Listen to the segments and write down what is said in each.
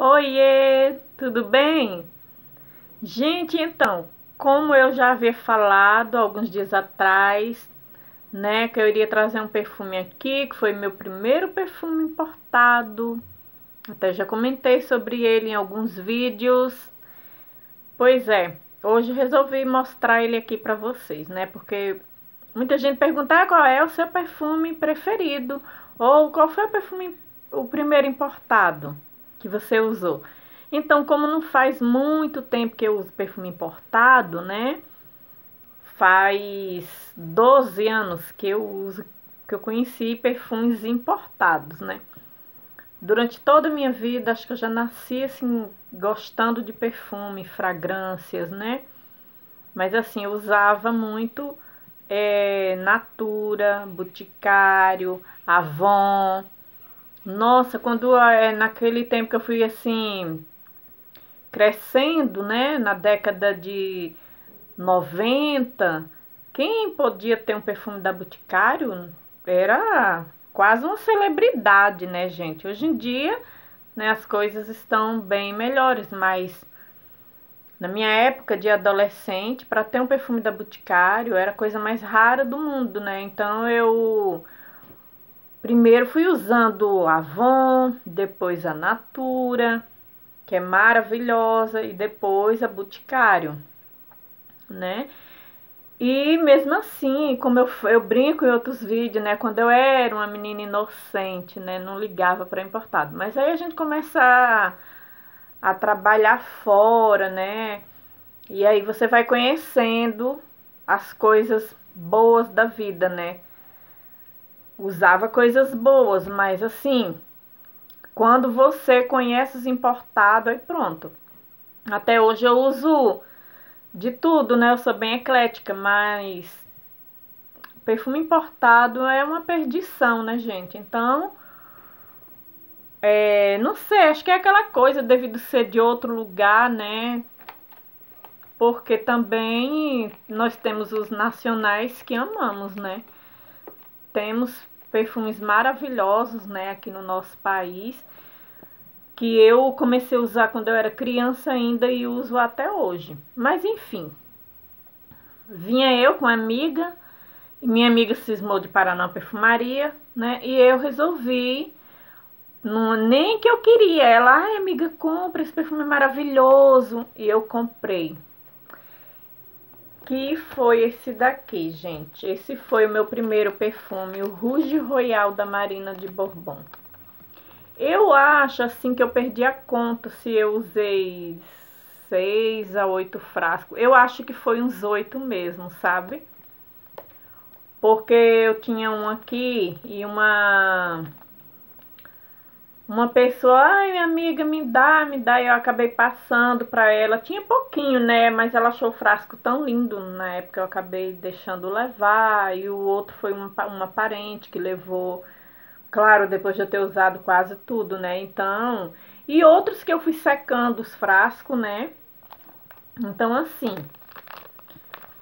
Oiê, tudo bem? Gente, então, como eu já havia falado alguns dias atrás, né, que eu iria trazer um perfume aqui, que foi meu primeiro perfume importado. Até já comentei sobre ele em alguns vídeos. Pois é, hoje resolvi mostrar ele aqui para vocês, né? Porque muita gente pergunta ah, qual é o seu perfume preferido ou qual foi o perfume o primeiro importado que você usou. Então, como não faz muito tempo que eu uso perfume importado, né? Faz 12 anos que eu uso, que eu conheci perfumes importados, né? Durante toda a minha vida, acho que eu já nasci assim, gostando de perfume, fragrâncias, né? Mas assim, eu usava muito é, Natura, Boticário, Avon, nossa, quando é, naquele tempo que eu fui assim crescendo, né, na década de 90, quem podia ter um perfume da Boticário era quase uma celebridade, né, gente? Hoje em dia, né, as coisas estão bem melhores, mas na minha época de adolescente, para ter um perfume da Boticário era a coisa mais rara do mundo, né? Então eu Primeiro fui usando Avon, depois a Natura, que é maravilhosa, e depois a Boticário, né? E mesmo assim, como eu, eu brinco em outros vídeos, né? Quando eu era uma menina inocente, né? Não ligava para importado. Mas aí a gente começa a, a trabalhar fora, né? E aí você vai conhecendo as coisas boas da vida, né? Usava coisas boas, mas assim, quando você conhece os importados, aí pronto. Até hoje eu uso de tudo, né? Eu sou bem eclética, mas perfume importado é uma perdição, né, gente? Então, é, não sei, acho que é aquela coisa devido ser de outro lugar, né? Porque também nós temos os nacionais que amamos, né? temos perfumes maravilhosos, né, aqui no nosso país, que eu comecei a usar quando eu era criança ainda e uso até hoje. Mas enfim, vinha eu com a amiga, minha amiga cismou de parar na perfumaria, né, e eu resolvi não, nem que eu queria. Ela, ai amiga, compra esse perfume maravilhoso. E eu comprei que foi esse daqui, gente. Esse foi o meu primeiro perfume, o Rouge Royal da Marina de Bourbon. Eu acho, assim, que eu perdi a conta se eu usei seis a oito frascos. Eu acho que foi uns oito mesmo, sabe? Porque eu tinha um aqui e uma uma pessoa, ai, minha amiga, me dá, me dá, eu acabei passando para ela. Tinha pouquinho, né? Mas ela achou o frasco tão lindo na época, eu acabei deixando levar. E o outro foi uma, uma parente que levou, claro, depois de eu ter usado quase tudo, né? Então, e outros que eu fui secando os frascos, né? Então, assim,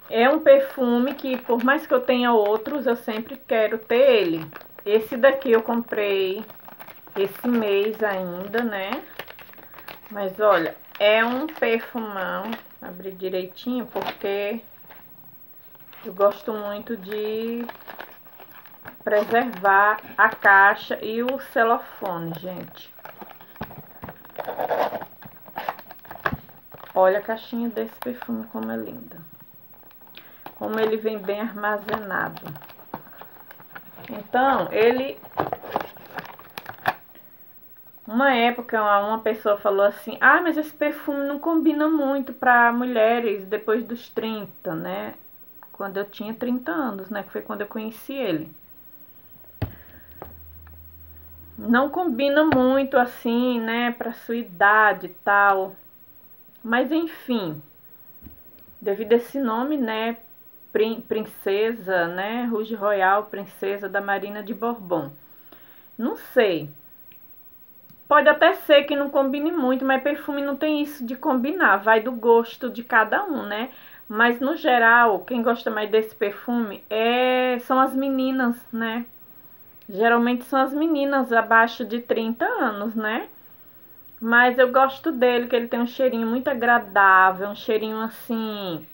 é um perfume que, por mais que eu tenha outros, eu sempre quero ter ele. Esse daqui eu comprei esse mês ainda, né? Mas olha, é um perfumão, abrir direitinho, porque eu gosto muito de preservar a caixa e o celofone, gente. Olha a caixinha desse perfume como é linda. Como ele vem bem armazenado. Então, ele uma época, uma pessoa falou assim: Ah, mas esse perfume não combina muito para mulheres depois dos 30, né? Quando eu tinha 30 anos, né? Que foi quando eu conheci ele. Não combina muito assim, né? Para sua idade e tal. Mas enfim, devido a esse nome, né? Princesa, né? Rouge Royal, Princesa da Marina de Bourbon. Não sei. Pode até ser que não combine muito, mas perfume não tem isso de combinar, vai do gosto de cada um, né? Mas no geral, quem gosta mais desse perfume é são as meninas, né? Geralmente são as meninas abaixo de 30 anos, né? Mas eu gosto dele, que ele tem um cheirinho muito agradável, um cheirinho assim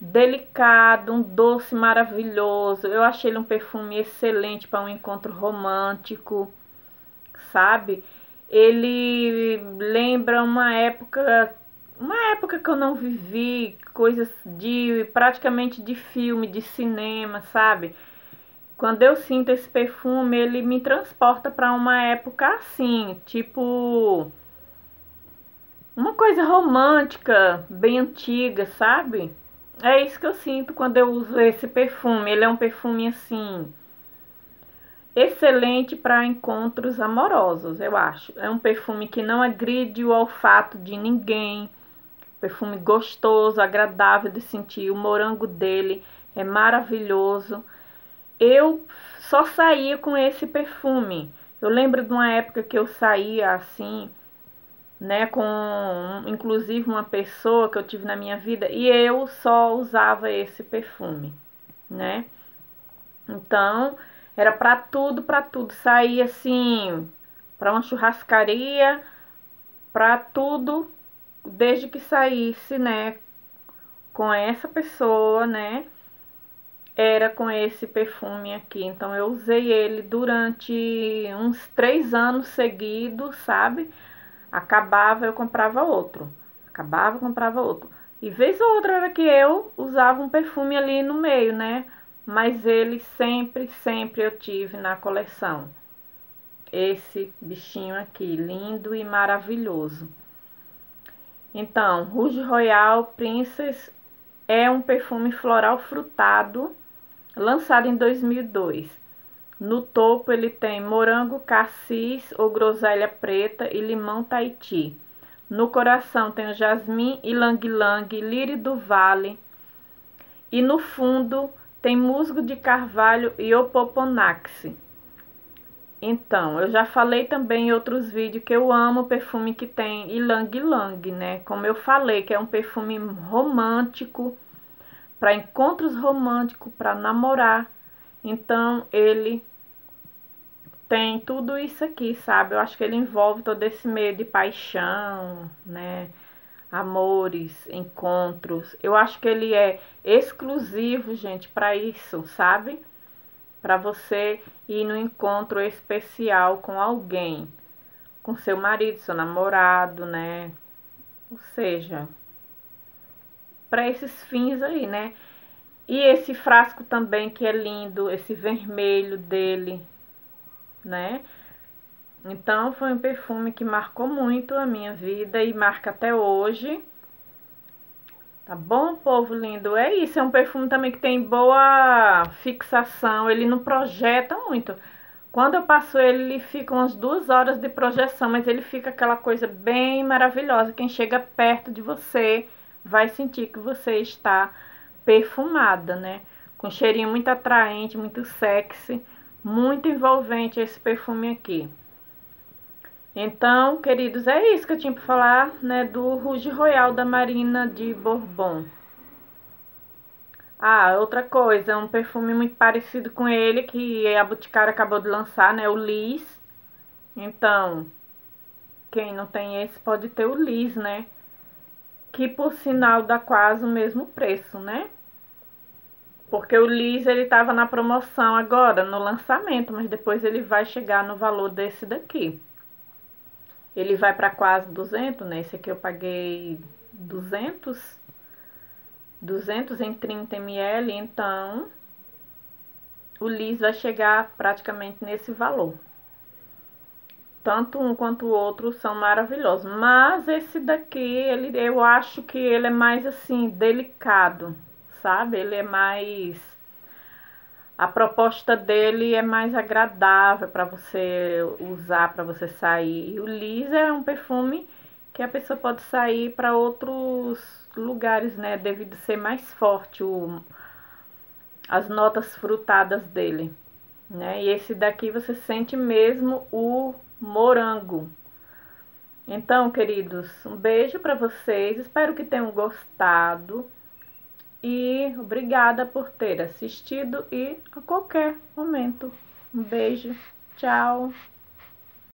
delicado, um doce maravilhoso. Eu achei ele um perfume excelente para um encontro romântico, sabe? Ele lembra uma época, uma época que eu não vivi, coisas de praticamente de filme, de cinema, sabe? Quando eu sinto esse perfume, ele me transporta para uma época assim, tipo uma coisa romântica, bem antiga, sabe? É isso que eu sinto quando eu uso esse perfume. Ele é um perfume assim excelente para encontros amorosos, eu acho. É um perfume que não agride o olfato de ninguém. Perfume gostoso, agradável de sentir. O morango dele é maravilhoso. Eu só saía com esse perfume. Eu lembro de uma época que eu saía assim, né, com inclusive uma pessoa que eu tive na minha vida e eu só usava esse perfume, né? Então, era para tudo, para tudo, sair assim, para uma churrascaria, para tudo, desde que saísse, né, com essa pessoa, né? Era com esse perfume aqui. Então eu usei ele durante uns três anos seguidos, sabe? Acabava, eu comprava outro. Acabava, comprava outro. E vez ou outra era que eu usava um perfume ali no meio, né? Mas ele sempre, sempre eu tive na coleção. Esse bichinho aqui, lindo e maravilhoso. Então, Rouge Royal Princess é um perfume floral frutado, lançado em 2002. No topo ele tem morango cassis ou groselha preta e limão Tahiti. No coração tem o jasmim e lang-lang, lírio do vale. E no fundo tem musgo de carvalho e opoponaxe. Então, eu já falei também em outros vídeos que eu amo o perfume que tem ilang-lang, né? Como eu falei, que é um perfume romântico, para encontros românticos, para namorar. Então, ele tem tudo isso aqui, sabe? Eu acho que ele envolve todo esse meio de paixão, né? Amores, encontros. Eu acho que ele é exclusivo, gente, para isso, sabe? Para você ir no encontro especial com alguém, com seu marido, seu namorado, né? Ou seja, para esses fins aí, né? E esse frasco também que é lindo, esse vermelho dele, né? Então foi um perfume que marcou muito a minha vida e marca até hoje. Tá bom, povo lindo? É isso, é um perfume também que tem boa fixação, ele não projeta muito. Quando eu passo ele, ele fica umas duas horas de projeção, mas ele fica aquela coisa bem maravilhosa. Quem chega perto de você vai sentir que você está perfumada, né? Com cheirinho muito atraente, muito sexy, muito envolvente esse perfume aqui. Então, queridos, é isso que eu tinha para falar, né, do Rouge Royal da Marina de Bourbon. Ah, outra coisa, um perfume muito parecido com ele que a Boticário acabou de lançar, né, o Liz. Então, quem não tem esse pode ter o Liz, né? Que por sinal dá quase o mesmo preço, né? Porque o Liz ele estava na promoção agora, no lançamento, mas depois ele vai chegar no valor desse daqui. Ele vai para quase 200, né? Esse aqui eu paguei 200, 200 em 30 ml, então o Liz vai chegar praticamente nesse valor. Tanto um quanto o outro são maravilhosos, mas esse daqui, ele, eu acho que ele é mais assim, delicado sabe? Ele é mais. A proposta dele é mais agradável para você usar, para você sair. E o Liz é um perfume que a pessoa pode sair para outros lugares, né? Devido ser mais forte o, as notas frutadas dele, né? E esse daqui você sente mesmo o morango. Então, queridos, um beijo para vocês. Espero que tenham gostado e obrigada por ter assistido e a qualquer momento. Um beijo, tchau!